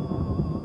Oh.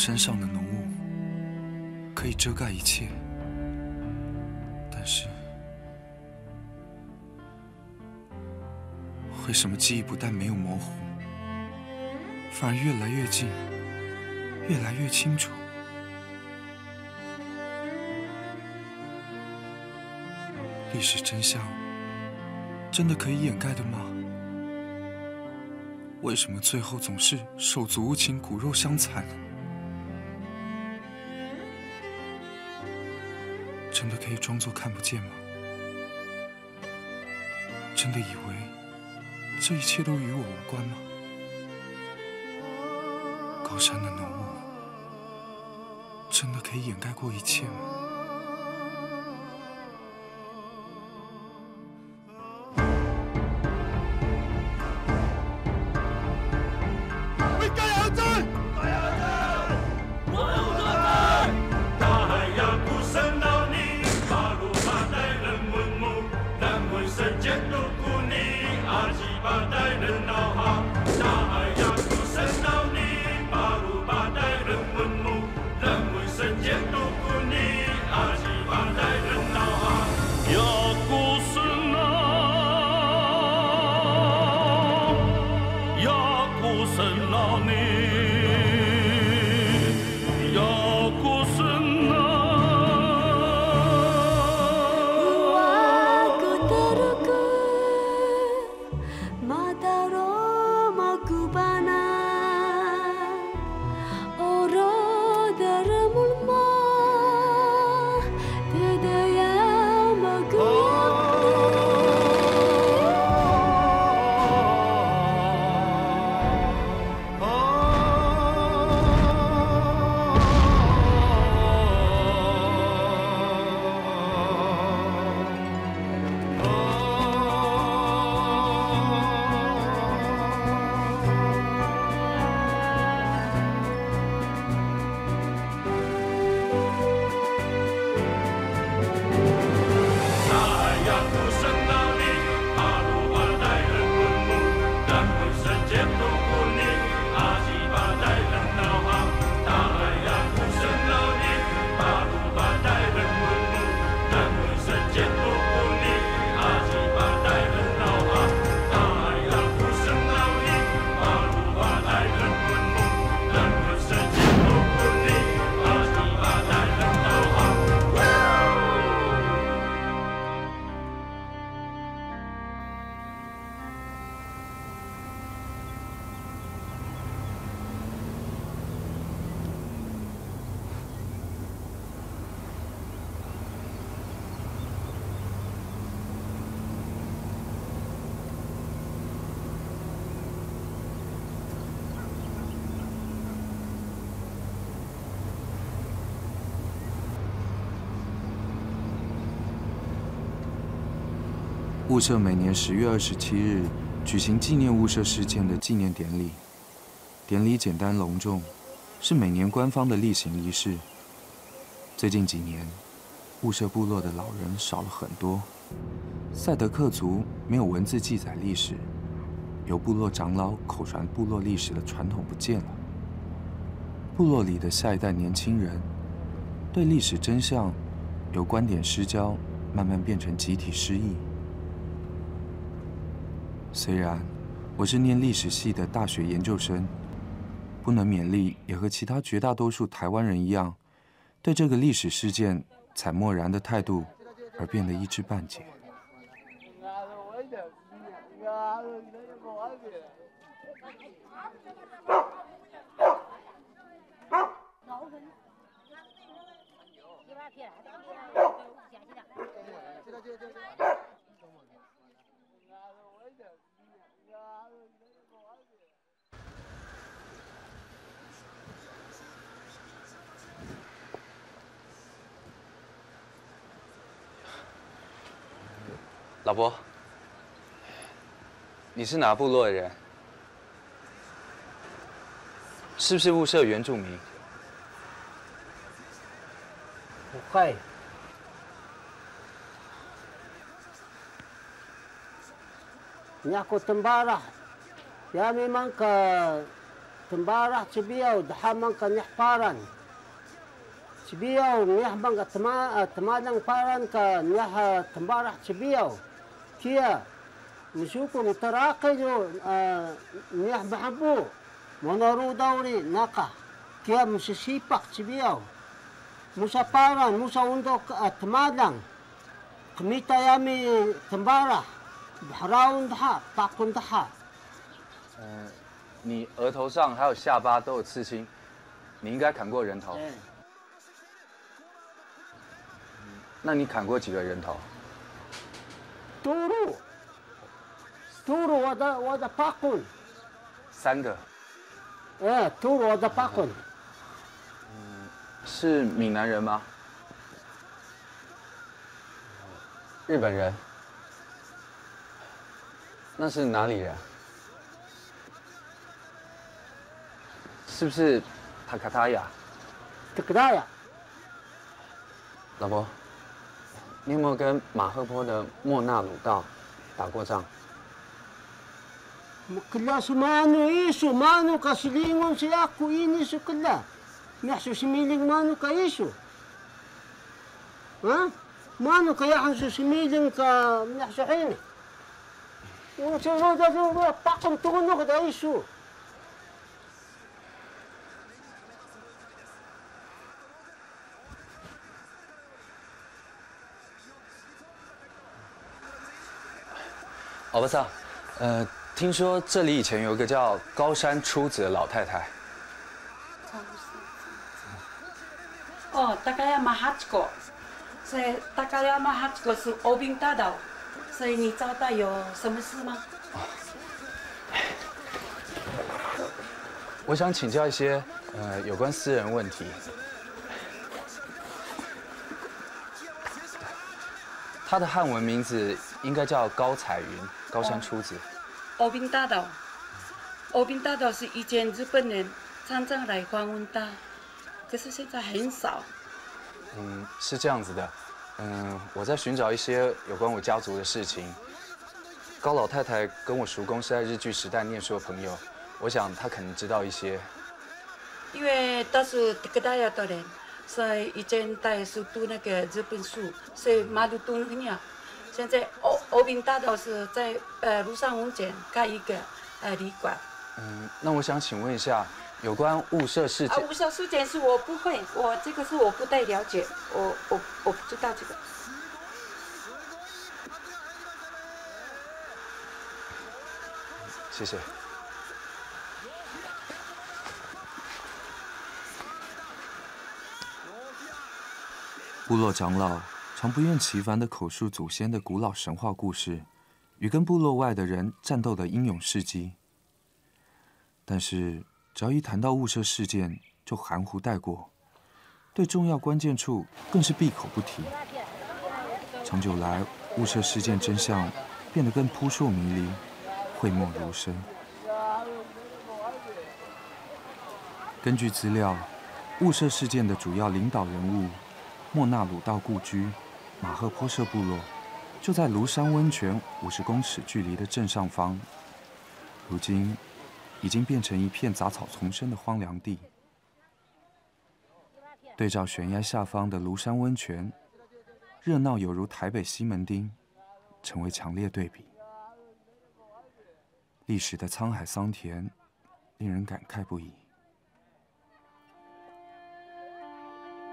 山上的浓雾可以遮盖一切，但是为什么记忆不但没有模糊，反而越来越近，越来越清楚？历史真相真的可以掩盖的吗？为什么最后总是手足无情、骨肉相残？可以装作看不见吗？真的以为这一切都与我无关吗？高山的浓雾真的可以掩盖过一切吗？雾社每年十月二十七日举行纪念雾社事件的纪念典礼，典礼简单隆重，是每年官方的例行仪式。最近几年，雾社部落的老人少了很多，赛德克族没有文字记载历史，由部落长老口传部落历史的传统不见了，部落里的下一代年轻人对历史真相由观点失焦，慢慢变成集体失忆。虽然我是念历史系的大学研究生，不能勉励，也和其他绝大多数台湾人一样，对这个历史事件采漠然的态度，而变得一知半解。老伯，你是哪部落的人？是不是雾社原住民？不会。你要过登巴拉，要没门个登巴拉这边有，他们个你你额头上还有下巴都有刺青，你应该砍过人头。那你砍过几个人头？多路，土鲁我的我的八棍，三个。哎，土鲁我的八棍，是闽南人吗？日本人，那是哪里人？是不是塔卡塔亚？这个大呀，老伯，你有没有跟马赫坡的莫纳鲁道打过仗？老伯萨，呃，听说这里以前有个叫高山出子的老太太，哦，大概要马哈子所以大概要马哈子是欧宾大道，所以你找到有什么事吗？我想请教一些呃有关私人问题。他的汉文名字应该叫高彩云，高山出子。欧宾大道，欧宾大道是以前日本人常常来访问的，可是现在很少。嗯，是这样子的，嗯，我在寻找一些有关我家族的事情。高老太太跟我叔公是在日据时代念书的朋友，我想她可能知道一些。因为都是这个大家的人，所以以前他也是读那个日本书，所以马都读那个呀。现在欧欧宾大道是在呃庐山温泉开一个呃旅馆。嗯，那我想请问一下，有关雾社事啊，件，无效事件是我不会，我这个是我不太了解，我我我不知道这个。谢谢。部落长老常不厌其烦地口述祖先的古老神话故事，与跟部落外的人战斗的英勇事迹。但是，只要一谈到雾社事件，就含糊带过，对重要关键处更是闭口不提。长久来，雾社事件真相变得更扑朔迷离，讳莫如深。根据资料，雾社事件的主要领导人物莫纳鲁道故居马赫坡社部落，就在庐山温泉五十公尺距离的正上方。如今，已经变成一片杂草丛生的荒凉地。对照悬崖下方的庐山温泉，热闹有如台北西门町，成为强烈对比。历史的沧海桑田，令人感慨不已。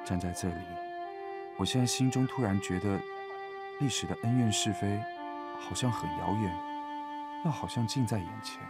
站在这里，我现在心中突然觉得，历史的恩怨是非，好像很遥远，又好像近在眼前。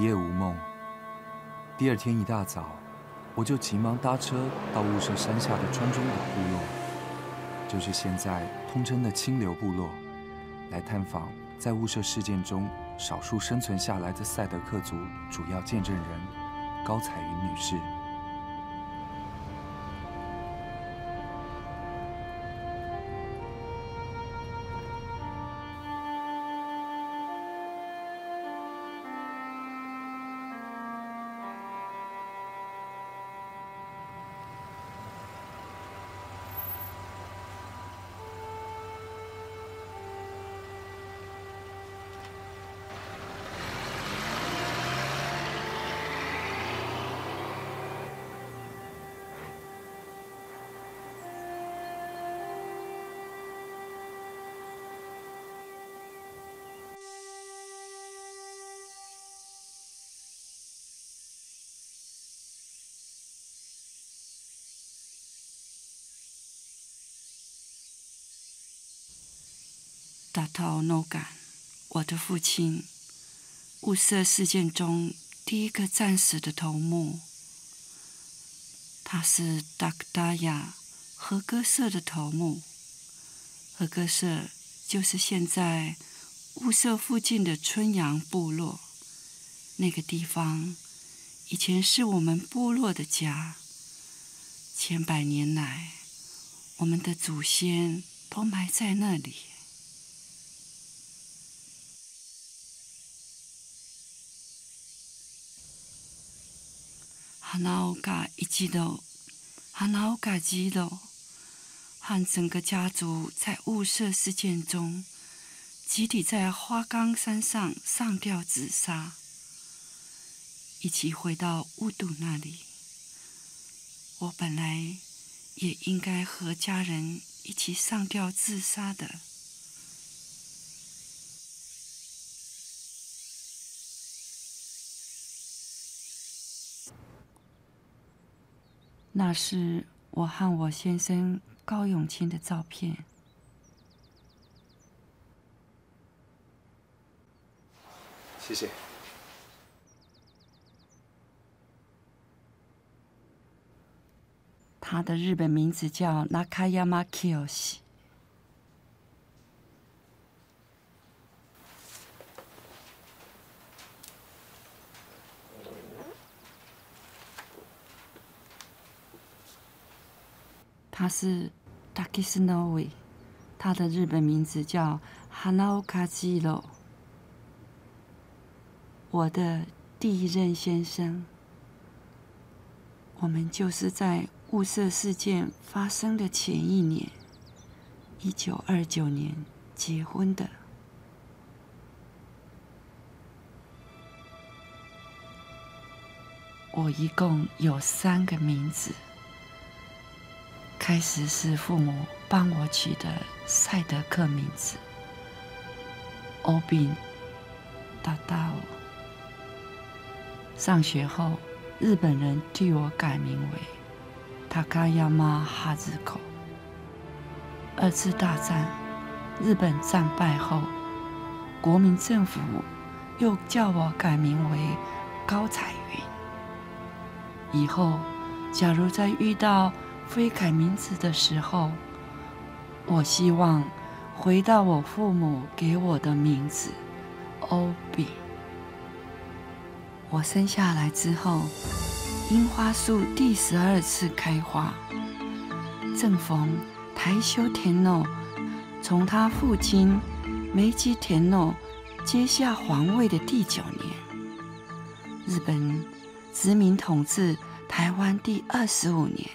一夜无梦。第二天一大早，我就急忙搭车到雾社山下的川中岛部落，就是现在通称的清流部落，来探访在雾社事件中少数生存下来的赛德克族主要见证人高彩云女士。诺干，我的父亲，雾社事件中第一个战死的头目。他是达克达亚和歌社的头目。和歌社就是现在雾社附近的春阳部落。那个地方以前是我们部落的家。千百年来，我们的祖先都埋在那里。哈纳奥嘎一基斗，哈纳奥嘎基斗，和整个家族在雾社事件中集体在花岗山上上吊自杀，一起回到雾都那里。我本来也应该和家人一起上吊自杀的。那是我和我先生高永清的照片。谢谢。他的日本名字叫 Nakayama Kiyoshi。他是 Takisnowi，他的日本名字叫 Hanaoka Jiro。我的第一任先生，我们就是在。雾社事件发生的前一年，一九二九年结婚的。我一共有三个名字，开始是父母帮我取的赛德克名字，欧宾达达上学后，日本人替我改名为。塔卡亚马哈日口。二次大战，日本战败后，国民政府又叫我改名为高彩云。以后，假如再遇到非改名字的时候，我希望回到我父母给我的名字欧比。我生下来之后。樱花树第十二次开花，正逢台修田诺从他父亲梅吉田诺接下皇位的第九年，日本殖民统治台湾第二十五年。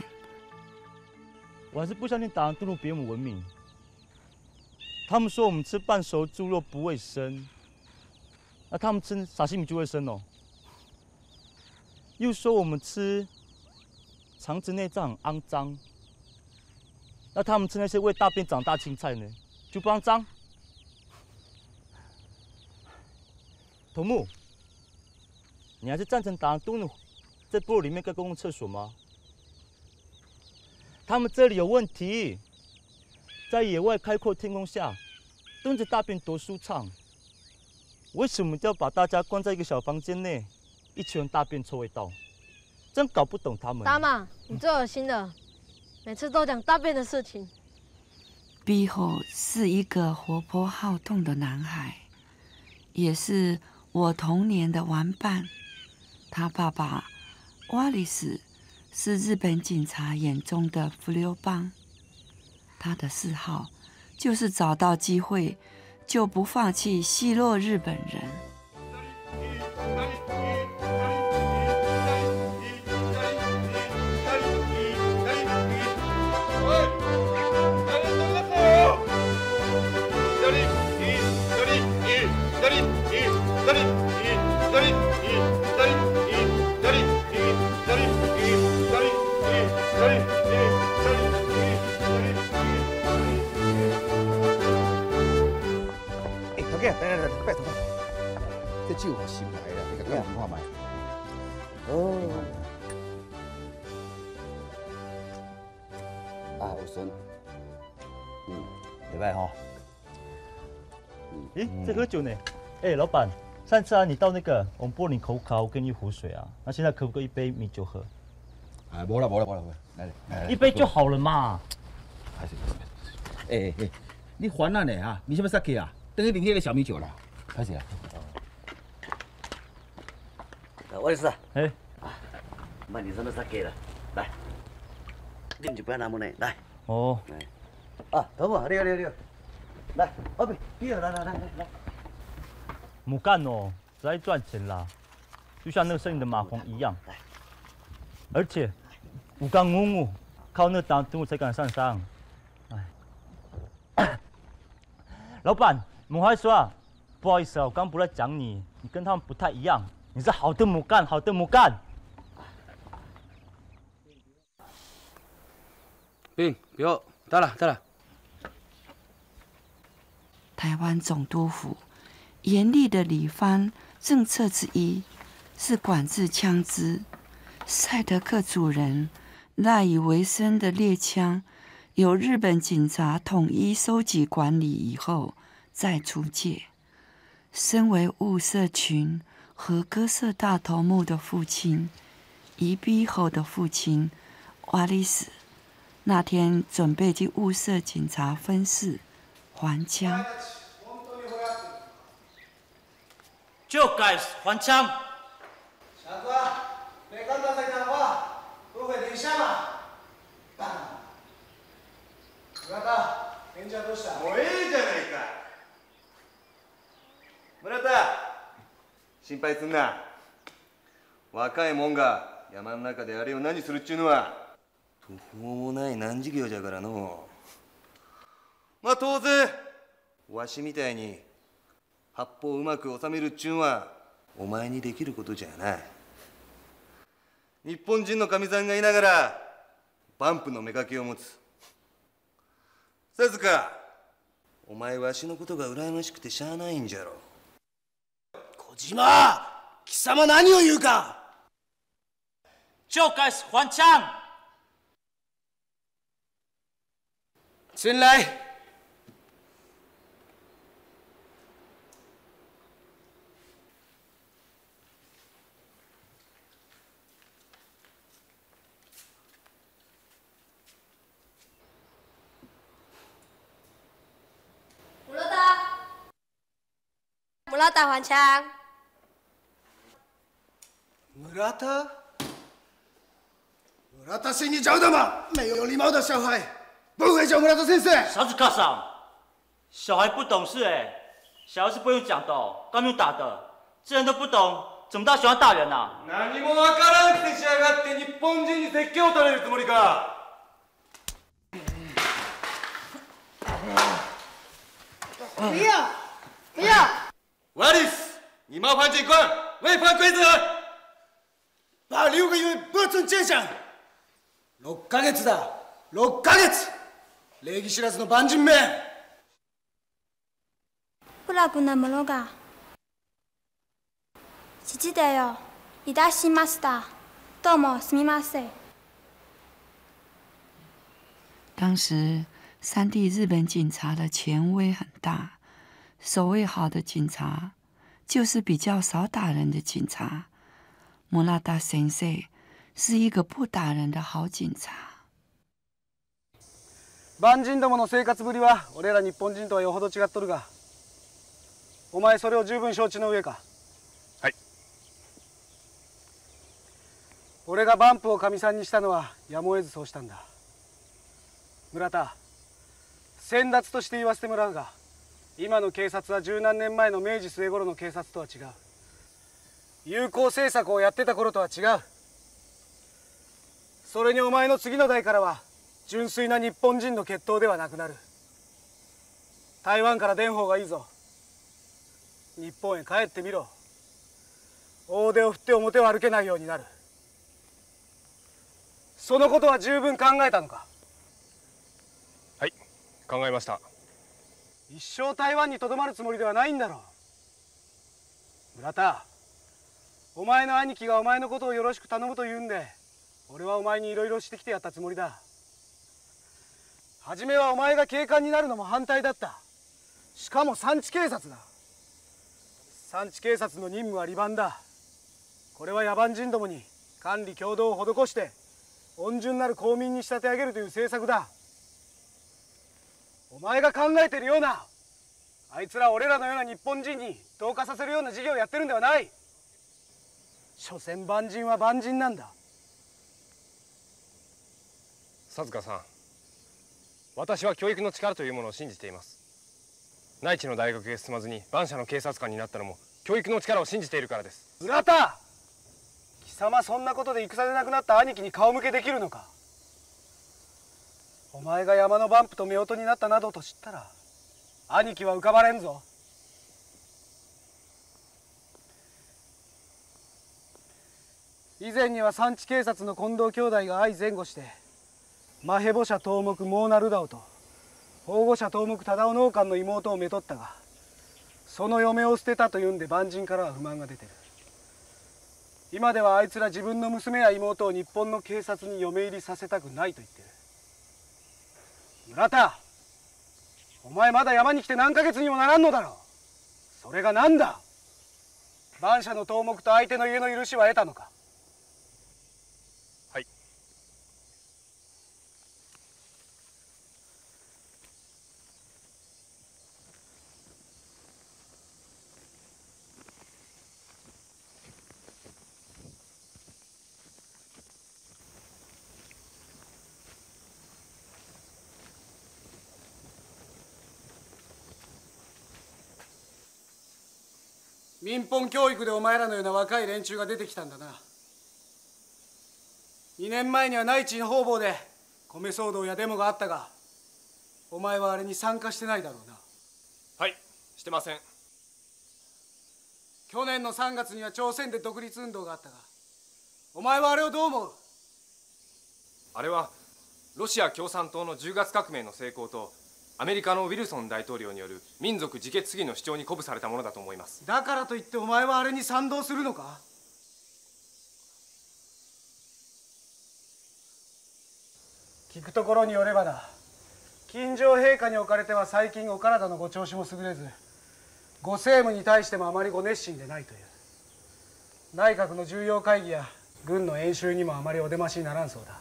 我还是不相信达人登陆比我们文明。他们说我们吃半熟猪肉不卫生，那他们吃沙西米就卫生哦。又说我们吃肠子内脏很肮脏，那他们吃那些为大便长大青菜呢，就不肮脏？头目，你还是赞成打东的在部落里面盖公共厕所吗？他们这里有问题，在野外开阔天空下蹲着大便多舒畅，为什么要把大家关在一个小房间内？一群人大便臭味道，真搞不懂他们。大妈，你最恶心了，每次都讲大便的事情。毕后是一个活泼好动的男孩，也是我童年的玩伴。他爸爸瓦里斯是日本警察眼中的福流帮，他的嗜好就是找到机会就不放弃奚落日本人。酒我先来了，你个干看卖。哦。啊，有孙。嗯，礼拜吼。咦，在喝酒呢。哎，老板，上次啊，你到那个我们玻璃口考，我给你一壶水啊。那现在可不可以一杯米酒喝？哎，无啦无啦无啦，来来来，一杯就好了嘛。还是哎哎，你还了呢啊？你什么杀气啊？等于啉迄个小米酒啦。开始啊。我也是。哎，慢点，什么杀气了？来，你们就不要那么呢，来。哦。啊，头发，你好你好你好。来，阿炳，你，来来来来来。母干哦，只爱赚钱啦，就像那个生意的马蜂一样。而且，五干五五，靠那当中午才敢上山。哎，老板，母还说啊，不好意思啊，我刚不在讲你，你跟他们不太一样，你是好的母干，好的母干。兵，不要，到了到了。台湾总督府严厉的礼方政策之一是管制枪支。赛德克主人赖以为生的猎枪，由日本警察统一收集管理以后再出借。身为雾社群和鸽社大头目的父亲，宜逼后的父亲瓦利斯，那天准备去雾社警察分室还枪。就该还枪。もういいじゃないか村田 心配すんな。若いもんが山の中であれを何するっちゅうのは。途方もない難事業じゃからの。まあ当然わしみたいに八方をうまく収めるっちゅうんはお前にできることじゃない。日本人のかみさんがいながらバンプの妾を持つ。さずかお前わしのことが羨ましくてしゃあないんじゃろ小島貴様何を言うか。紹介すファン来不老大还枪。村田，村田是你教的吗？没有礼貌的小孩，不会叫村田先生。啥子卡上？小孩不懂事哎，小孩是不用讲的，刚用打的，这人都不懂，怎么大喜欢大人啊？何もわからんくてしやがって日本人に説教を垂れるつもりか。不要，不要。瓦里斯，你冒犯警官，违反规则。把六个月不准见相。六ヶ月だ。六ヶ月。礼儀知らずの万人め。不楽なものが。父だよ。いたしました。どうもすみません。当时，三地日本警察的权威很大。守卫好的警察，就是比较少打人的警察。莫拉达先生是一个不打人的好警察。万人どもの生活ぶりは俺ら日本人とはよほど違っとるが、お前それを十分承知の上か？はい。俺がバンプをかみさんにしたのはやむを得ずそうしたんだ。村田、先達として言わせてもらうが。今の警察は十何年前の明治末頃の警察とは違う友好政策をやってた頃とは違う。それにお前の次の代からは純粋な日本人の血統ではなくなる。台湾から伝法がいいぞ。日本へ帰ってみろ。大手を振って表を歩けないようになる。そのことは十分考えたのか？はい考えました。一生台湾にとどまるつもりではないんだろう。村田お前の兄貴がお前のことをよろしく頼むと言うんで俺はお前にいろいろしてきてやったつもりだ。初めはお前が警官になるのも反対だった。しかも産地警察だ。産地警察の任務は離番だ。これは野蛮人どもに管理共同を施して温順なる公民に仕立て上げるという政策だ。お前が考えてるようなあいつら俺らのような日本人に同化させるような事業をやってるんではない。所詮万人は万人なんだ。佐塚さん私は教育の力というものを信じています。内地の大学へ進まずに万社の警察官になったのも教育の力を信じているからです。浦田貴様そんなことで戦で亡くなった兄貴に顔向けできるのか。お前が山のバンプと夫婦になったなどと知ったら兄貴は浮かばれんぞ以前には産地警察の近藤兄弟が相前後してマヘボ社東目モーナルダオと保護者東目忠夫農家の妹をめとったがその嫁を捨てたというんで万人からは不満が出てる。今ではあいつら自分の娘や妹を日本の警察に嫁入りさせたくないと言ってる。村田お前まだ山に来て何ヶ月にもならんのだろ。うそれが何だ。万社の頭目と相手の家の許しは得たのか。民本教育でお前らのような若い連中が出てきたんだな。2年前には内地の方々で米騒動やデモがあったがお前はあれに参加してないだろうな。はいしてません。去年の3月には朝鮮で独立運動があったがお前はあれをどう思う？あれはロシア共産党の10月革命の成功とアメリカのウィルソン大統領による民族自決主義の主張に鼓舞されたものだと思います。だからといってお前はあれに賛同するのか？聞くところによればだ。近城陛下におかれては最近お体のご調子も優れずご政務に対してもあまりご熱心でないという。内閣の重要会議や軍の演習にもあまりお出ましにならんそうだ。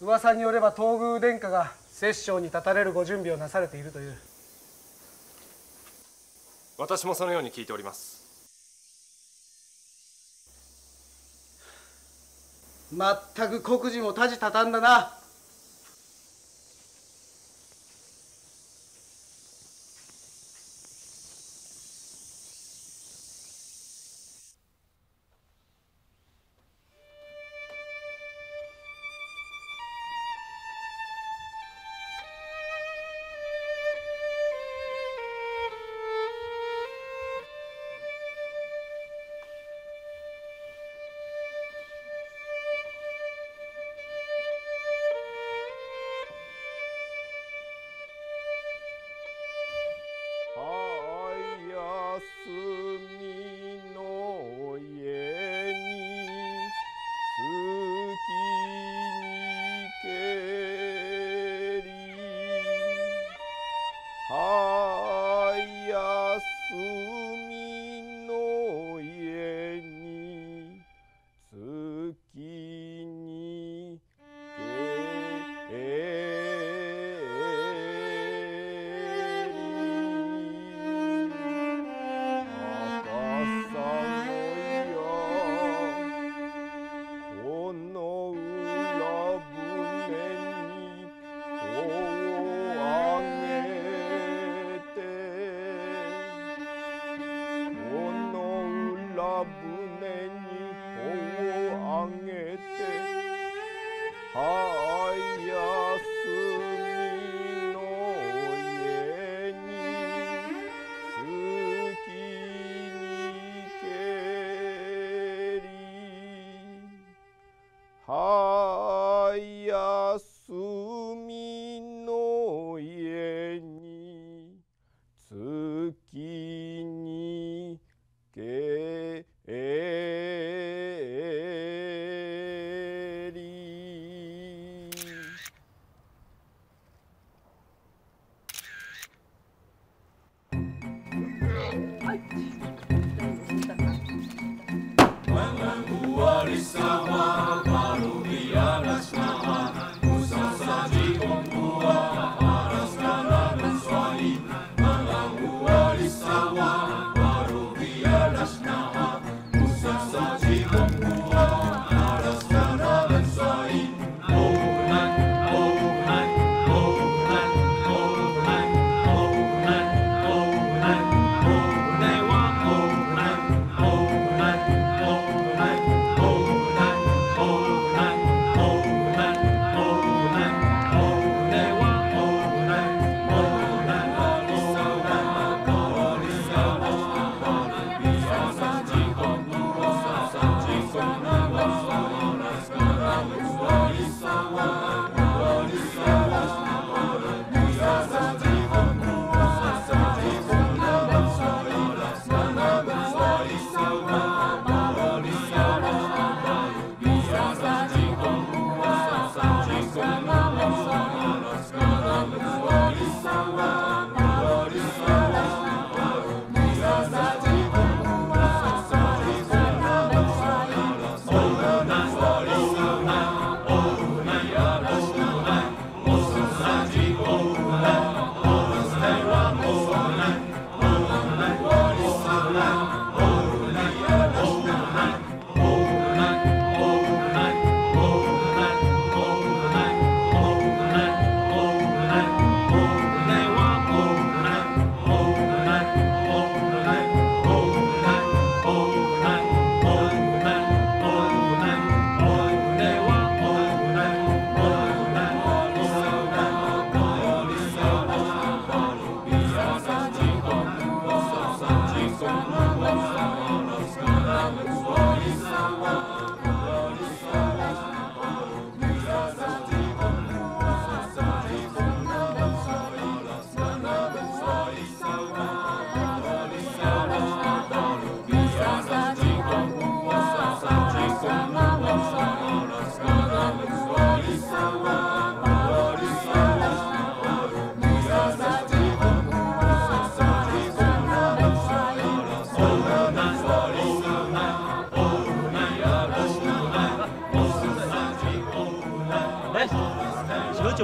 噂によれば東宮殿下が摂政に立たれるご準備をなされているという。私もそのように聞いております。まったく国事もたじたたんだな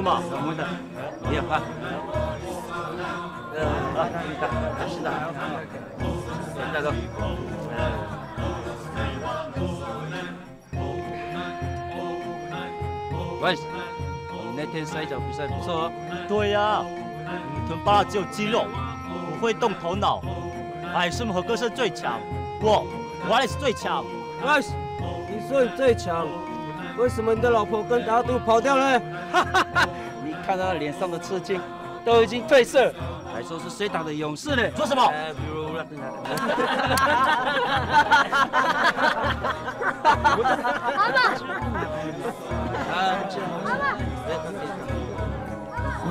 嘛，没有啊。呃，啊，是的，大哥。喂，你那天摔跤比赛不错哦。对呀，臀巴只有肌肉，不会动头脑。哎，什么和歌声最强？我，我也是最强。喂，你说你最强？为什么你的老婆跟打赌跑掉了？你看他脸上的刺青，都已经褪色，还说是水打的勇士呢？说什么？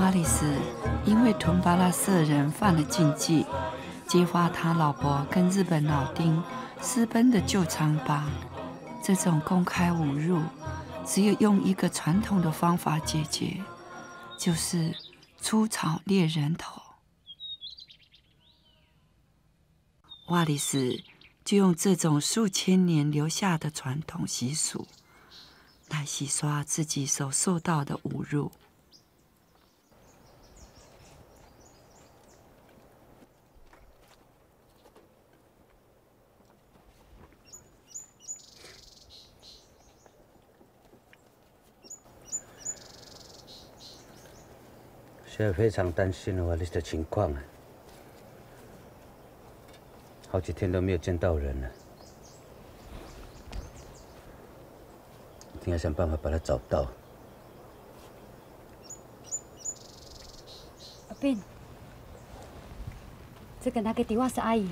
瓦里斯因为屯巴拉社人犯了禁忌，激发他老婆跟日本老丁私奔的旧疮疤。这种公开侮辱。只有用一个传统的方法解决，就是出草猎人头。瓦里斯就用这种数千年留下的传统习俗，来洗刷自己所受到的侮辱。现在非常担心瓦利斯的情况啊，好几天都没有见到人了，一定要想办法把他找到。阿斌，这个拿给迪瓦斯阿姨。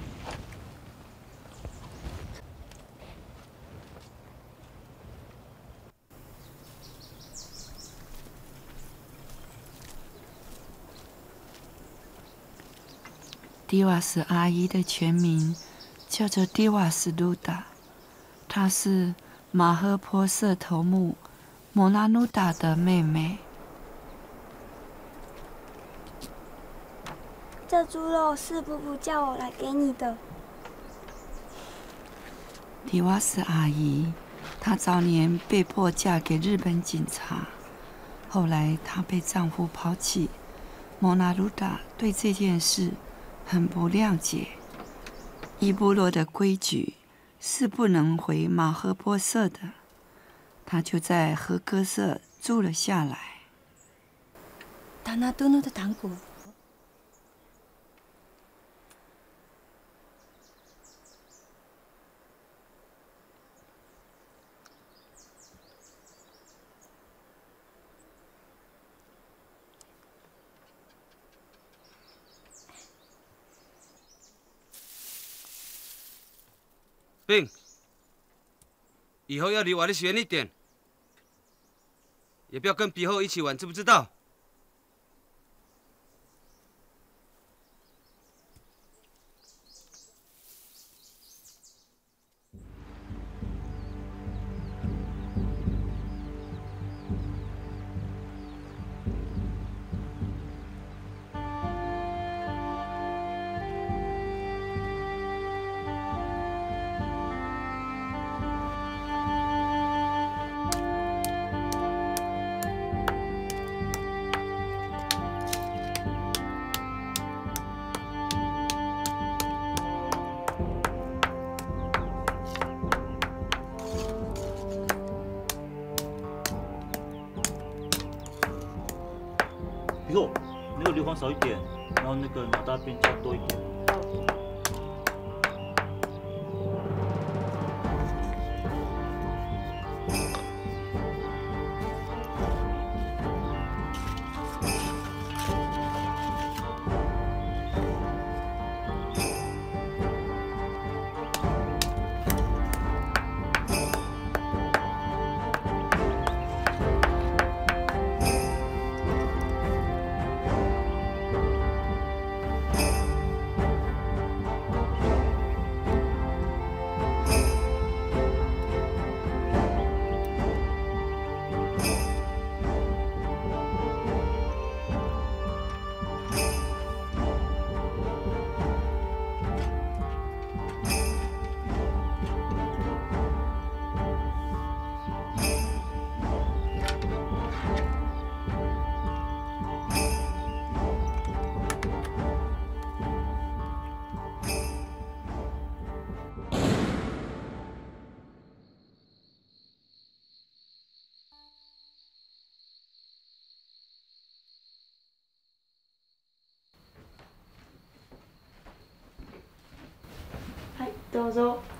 迪瓦斯阿姨的全名叫做迪瓦斯鲁达，她是马赫坡色头目莫拉努达的妹妹。这猪肉是布布叫我来给你的。迪瓦斯阿姨，她早年被迫嫁给日本警察，后来她被丈夫抛弃。莫拉鲁达对这件事。很不谅解，一部落的规矩是不能回马赫波色的，他就在和哥社住了下来。达纳多诺的糖果。病，以后要离我的远一点，也不要跟皮厚一起玩，知不知道？少一点，然后那个脑大便加多一点。どうぞ。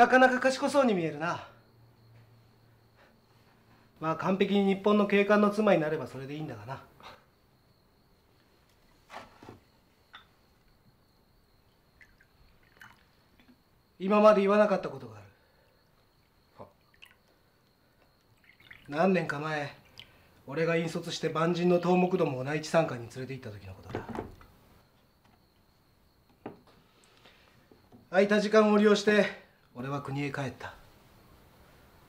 なかなか賢そうに見えるな。まあ完璧に日本の警官の妻になればそれでいいんだがな。今まで言わなかったことがある。何年か前俺が引率して万人の東木どもを内地参観に連れて行った時のことだ。空いた時間を利用して俺は国へ帰った。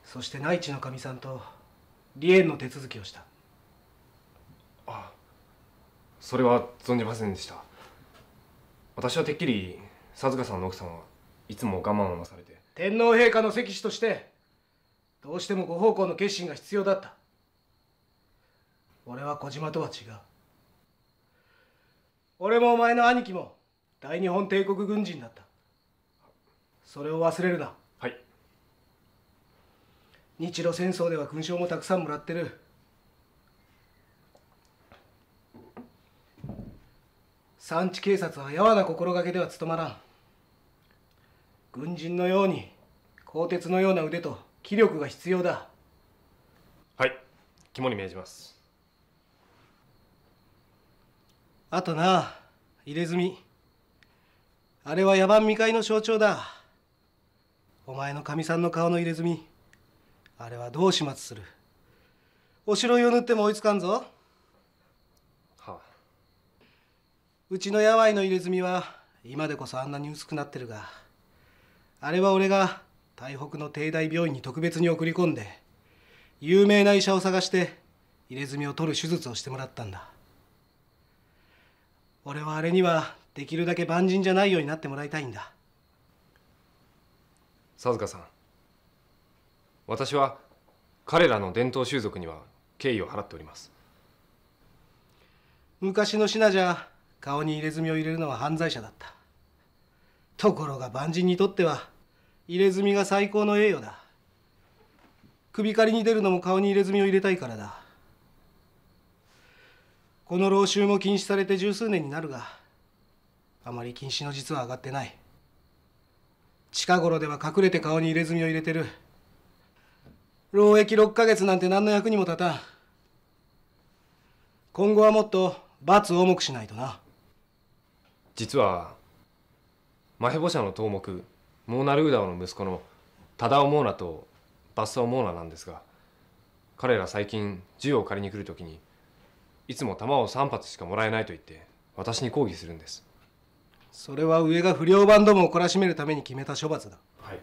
そして内地のかみさんと離縁の手続きをした。それは存じませんでした。私はてっきり佐塚さんの奥さんはいつも我慢をなされて。天皇陛下の石子としてどうしてもご奉公の決心が必要だった。俺は小島とは違う。俺もお前の兄貴も大日本帝国軍人だったそれを忘れるな。はい。日露戦争では勲章もたくさんもらってる。産地警察はやわな心がけでは務まらん。軍人のように鋼鉄のような腕と気力が必要だ。はい。肝に銘じます。あとな入れ墨。あれは野蛮未開の象徴だお前のかみさんの顔の入れ墨あれはどう始末する。おしろいを塗っても追いつかんぞ。はあ。うちの病の入れ墨は今でこそあんなに薄くなってるがあれは俺が台北の帝大病院に特別に送り込んで有名な医者を探して入れ墨を取る手術をしてもらったんだ。俺はあれにはできるだけ万人じゃないようになってもらいたいんだ佐塚さん。私は彼らの伝統習俗には敬意を払っております。昔の品じゃ顔に入れ墨を入れるのは犯罪者だった。ところが万人にとっては入れ墨が最高の栄誉だ。首狩りに出るのも顔に入れ墨を入れたいからだ。この老衆も禁止されて十数年になるがあまり禁止の実は上がってない。近頃では隠れて顔に入れ墨を入れてる。労役6ヶ月なんて何の役にも立たん。今後はもっと罰を重くしないとな。実はマヘボ社の頭目モーナルーダオの息子のタダオモーナとバッサオモーナなんですが彼ら最近銃を借りに来るときにいつも弾を3発しかもらえないと言って私に抗議するんです。それは上が不良バンどもを懲らしめるために決めた処罰だ。はい。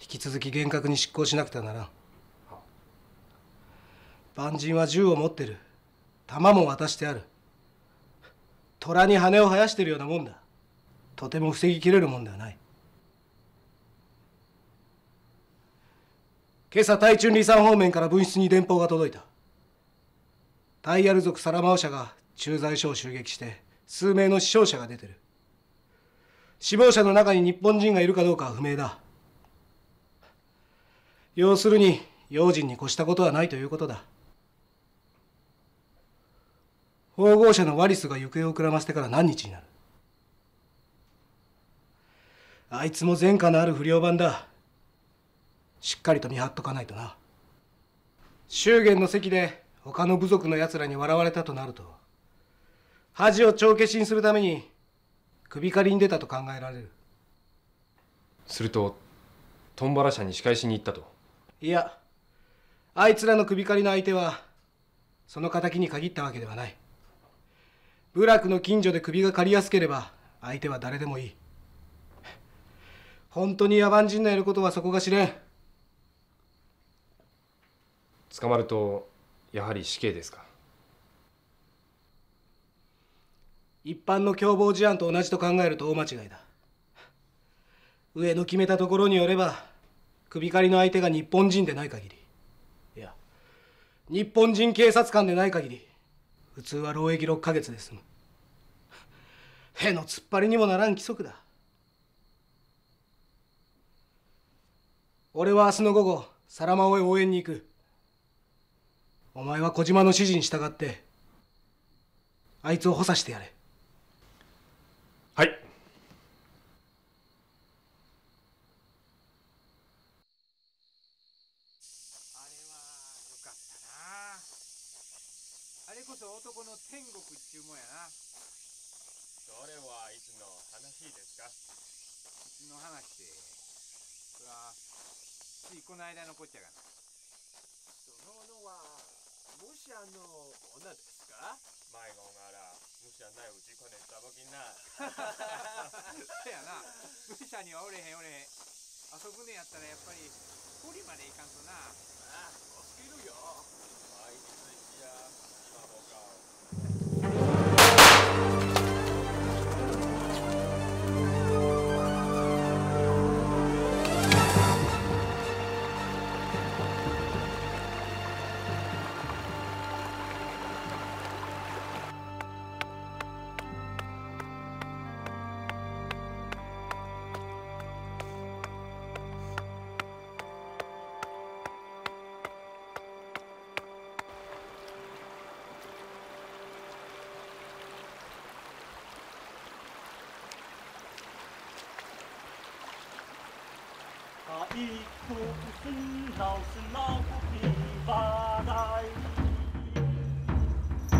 引き続き厳格に執行しなくてはならん。万人は銃を持ってる。弾も渡してある。虎に羽を生やしてるようなもんだ。とても防ぎきれるもんではない。今朝大中里山方面から分室に電報が届いた。タイヤル族サラマオ社が駐在所を襲撃して数名の死傷者が出てる死亡者の中に日本人がいるかどうかは不明だ。要するに用心に越したことはないということだ。縫合者のワリスが行方をくらましてから何日になる。あいつも前科のある不良番だ。しっかりと見張っとかないとな。祝言の席で他の部族の奴らに笑われたとなると恥を帳消しにするために首狩りに出たと考えられる。するとトンバラ社に仕返しに行ったと。いやあいつらの首狩りの相手はその敵に限ったわけではない。部落の近所で首が狩りやすければ相手は誰でもいい。本当に野蛮人のやることはそこが知れん。捕まるとやはり死刑ですか一般の共謀事案と同じと考えると大間違いだ。上の決めたところによれば首狩りの相手が日本人でない限り。いや日本人警察官でない限り普通は労役6ヶ月で済むへの突っ張りにもならん規則だ。俺は明日の午後サラマオへ応援に行く。お前は小島の指示に従ってあいつを補佐してやれ。はい。あれこそ男の天国っちゅうもんやな。それはいつの話ですか？うちの話って。そらついこの間のこっちゃがな。そののは武者の女ですか？迷子なら武者ないうちこねたぼきな。そやな。武者にはおれへんおれへん。遊ぶねやったらやっぱり堀まで行かんとな。あお好きるよ他一出生老是老不必发呆，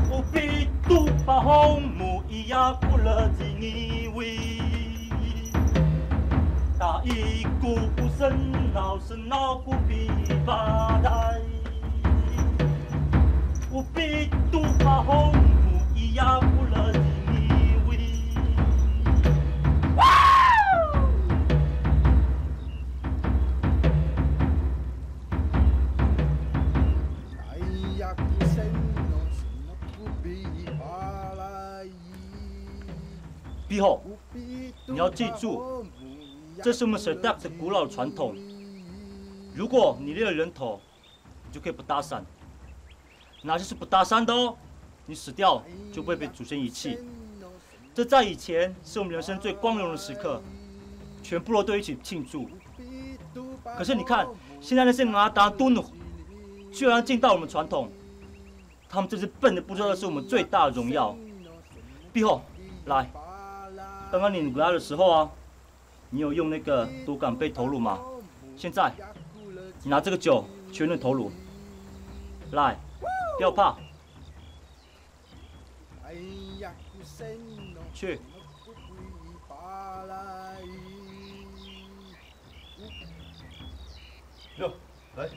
不必独把红木咿呀不勒的你为，打一鼓鼓声闹声闹鼓比发呆，我比杜巴红木咿呀记住，这是我们 s e d a k 的古老传统。如果你猎了人头，你就可以不搭讪。哪些是不搭讪的哦？你死掉就不会被祖先遗弃。这在以前是我们人生最光荣的时刻，全部落都一起庆祝。可是你看，现在那些拿达都努，居然尽到我们传统，他们真是笨的不知道是我们最大的荣耀。毕后，来。刚刚你来的时候啊，你有用那个毒杆杯投入吗？现在，你拿这个酒确认头颅。来，不要怕。去。哟，来。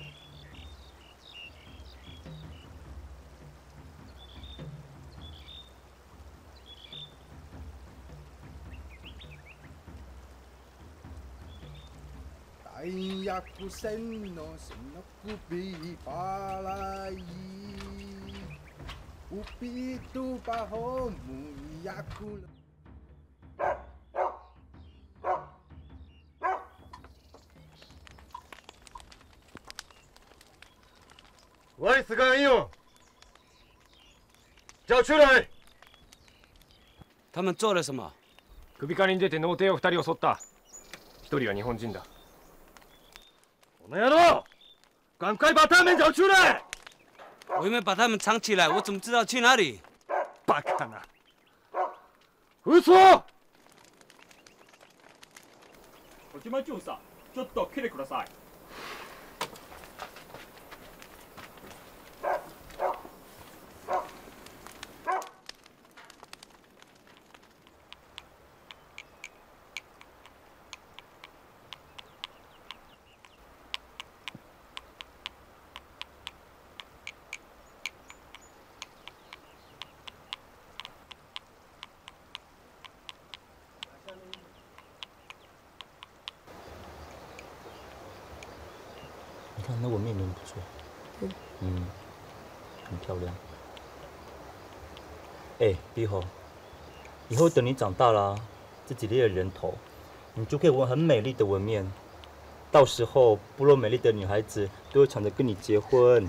暗夜戦の戦の首払いウピートパホームヤクルワイスガンイオン叫出来。他们做了什么首から出て脳帝を二人襲った。一人は日本人だ。この野郎！赶快把他们找出来！我们把他们藏起来，我怎么知道去哪里？バカな！嘘！お気持ちよさ、ちょっと来てください。 你看那纹面纹不错，嗯，很漂亮。哎，碧红，以后等你长大了，自己猎了人头，你就可以纹很美丽的纹面。到时候，部落美丽的女孩子都会抢着跟你结婚。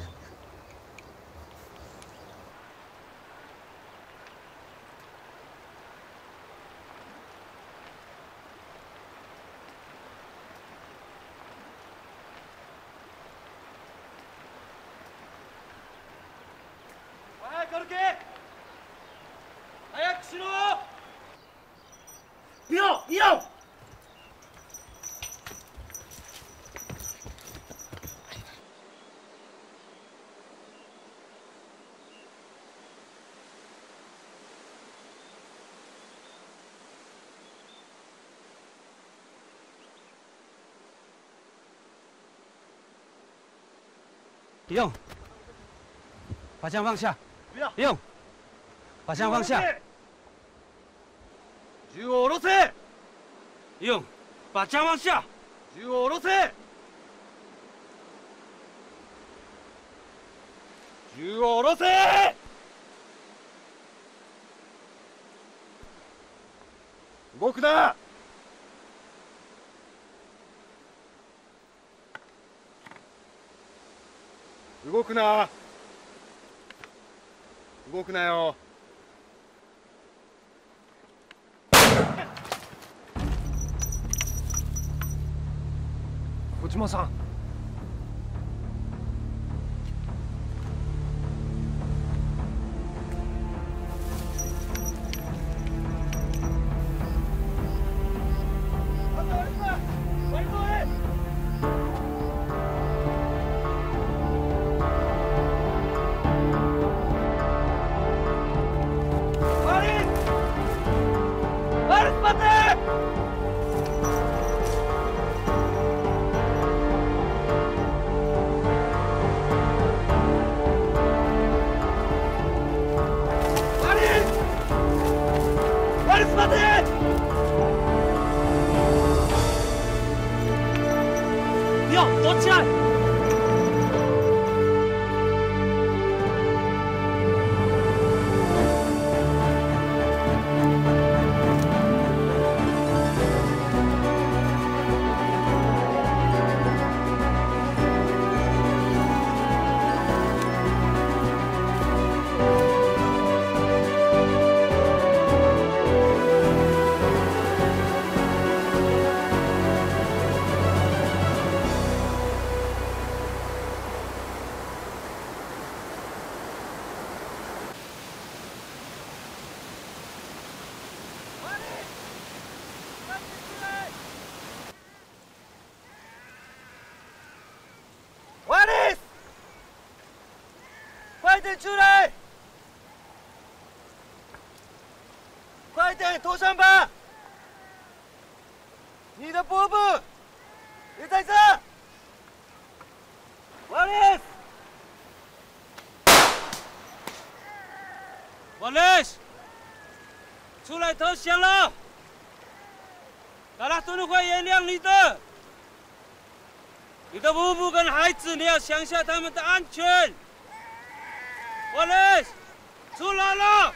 不用，把枪放下。不用，把枪放下。銃を下ろせ。用，把枪放下。銃を下ろせ。銃を下ろせ。動くな。動くな。動くなよ小島さん出来！快点脱上吧！你的伯伯也在这。瓦利斯，瓦利斯，出来投降了！达拉顿会原谅你的。你的婆婆跟孩子，你要想下他们的安全。我嘞，出来了！